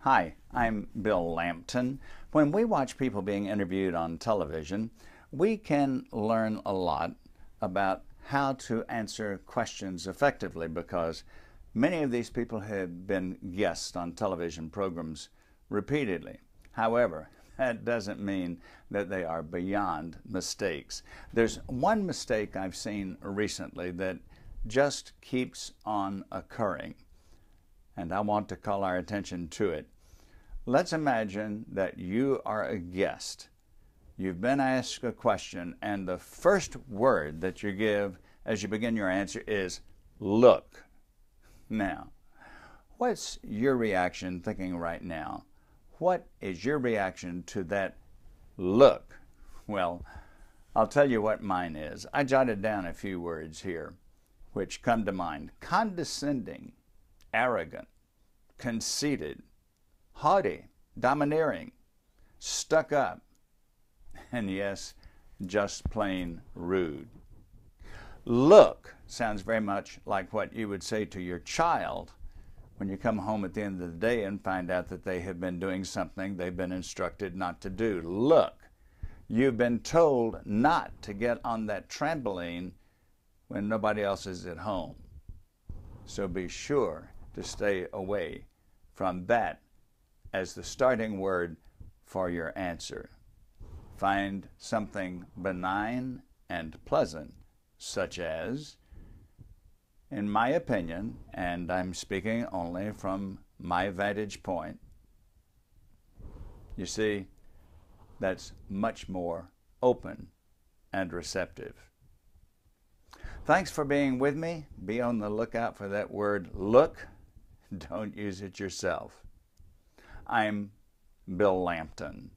Hi, I'm Bill Lampton. When we watch people being interviewed on television, we can learn a lot about how to answer questions effectively because many of these people have been guests on television programs repeatedly. However, that doesn't mean that they are beyond mistakes. There's one mistake I've seen recently that just keeps on occurring, and I want to call our attention to it. Let's imagine that you are a guest. You've been asked a question, and the first word that you give as you begin your answer is look. Now, what's your reaction thinking right now? What is your reaction to that look? Well, I'll tell you what mine is. I jotted down a few words here which come to mind condescending, arrogant, conceited, haughty, domineering, stuck up, and yes, just plain rude. Look sounds very much like what you would say to your child when you come home at the end of the day and find out that they have been doing something they've been instructed not to do. Look, you've been told not to get on that trampoline when nobody else is at home. So be sure to stay away from that as the starting word for your answer. Find something benign and pleasant, such as, in my opinion, and I'm speaking only from my vantage point, you see, that's much more open and receptive. Thanks for being with me. Be on the lookout for that word look. Don't use it yourself. I'm Bill Lampton.